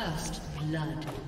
First blood.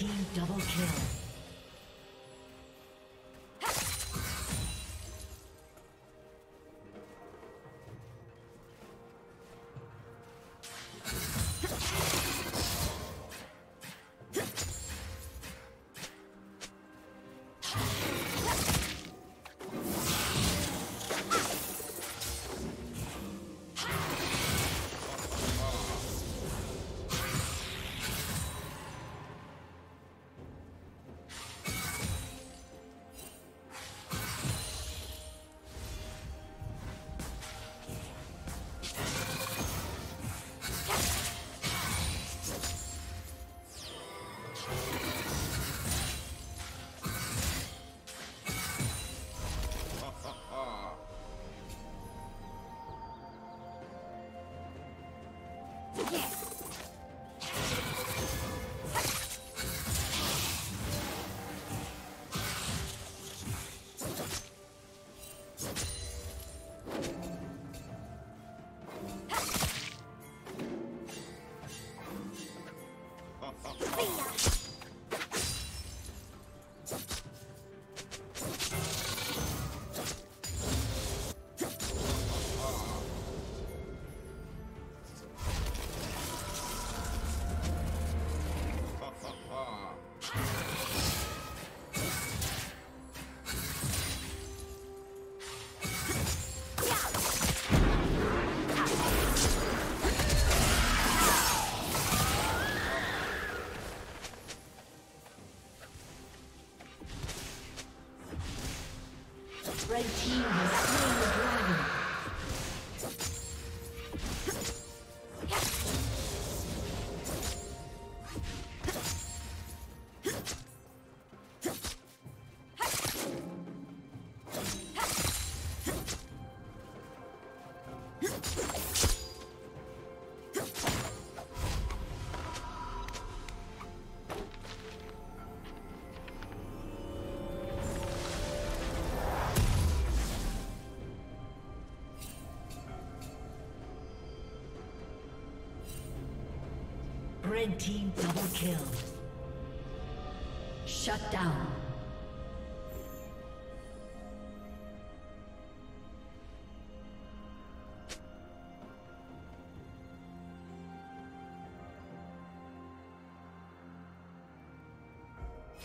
Team double kill. Red team double kill. Shut down.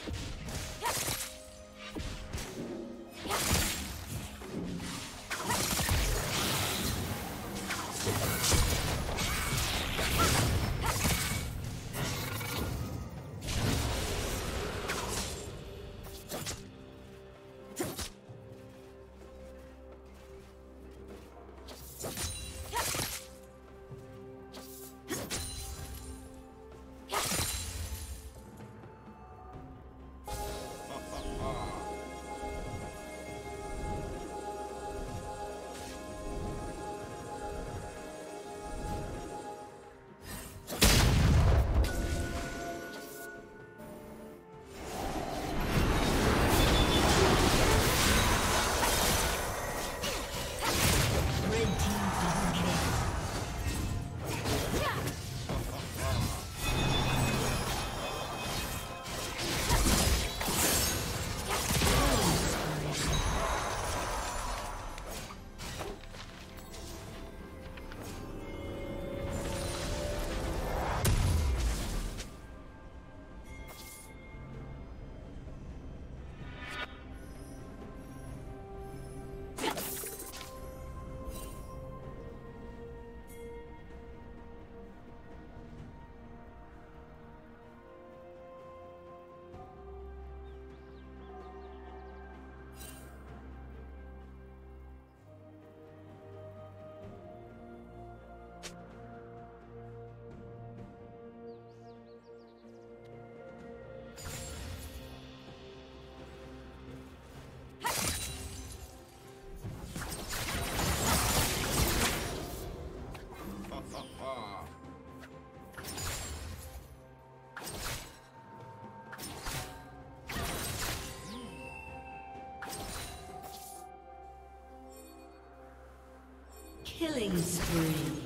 you Killing spree.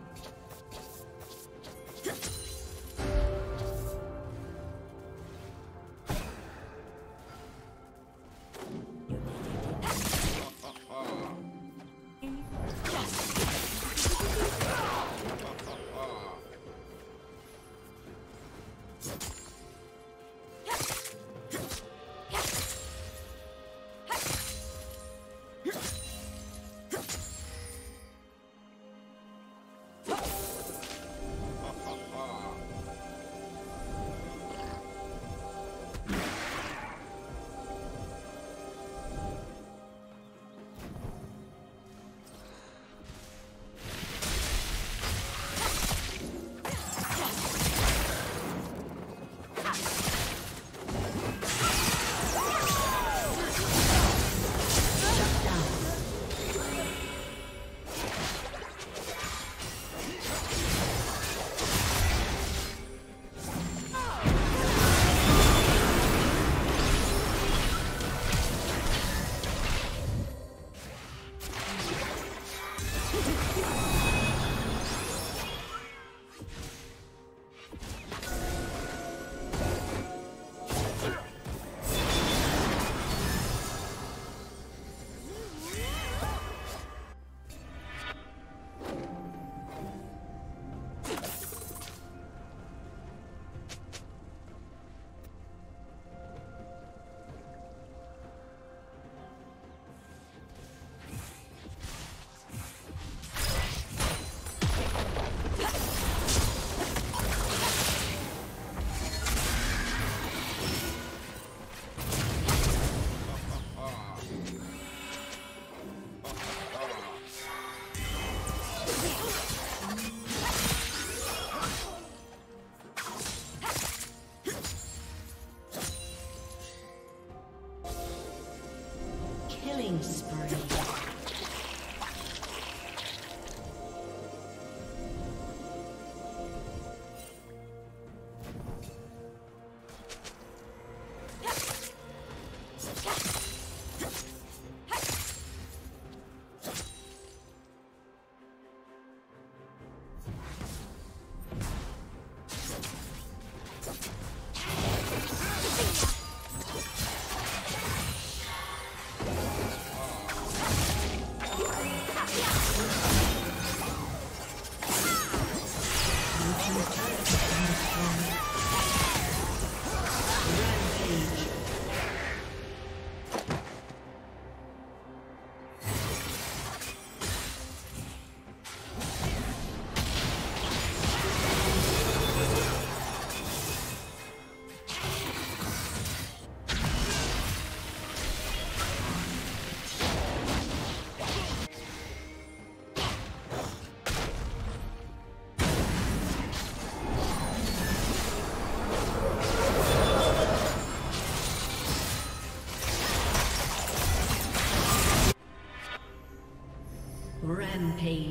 killing spree. Rampage.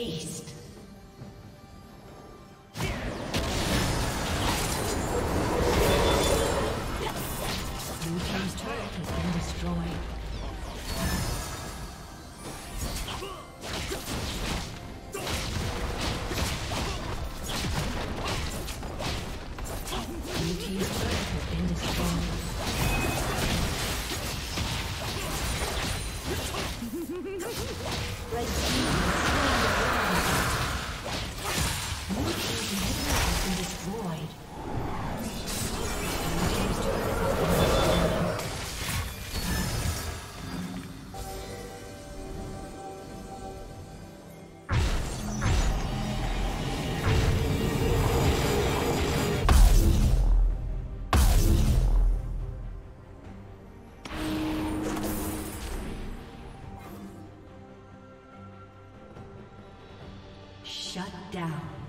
Aced. Down.